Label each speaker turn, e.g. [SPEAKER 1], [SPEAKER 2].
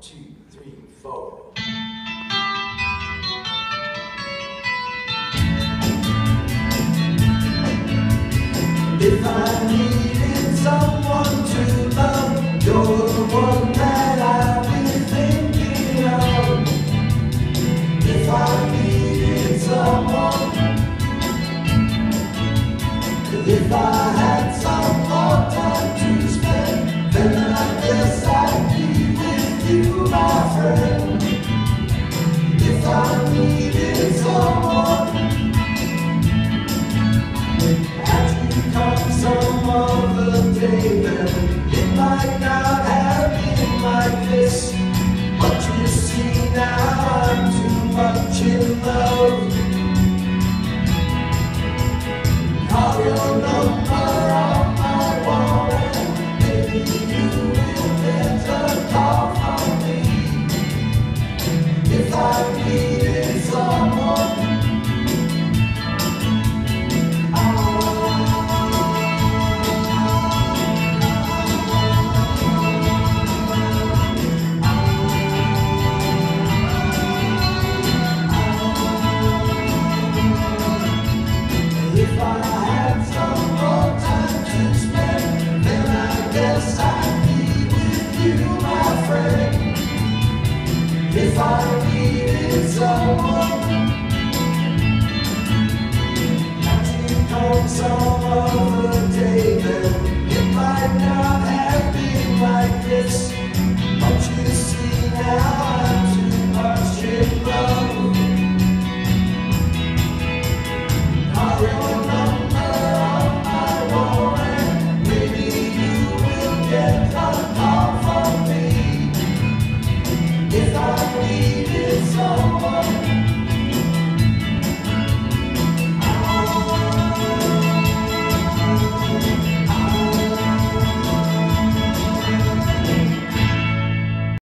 [SPEAKER 1] two, three, four. If I needed someone to love, you're the one that I've been thinking of. If I needed someone, if I had someone. suffering if I if I needed someone. Nothing comes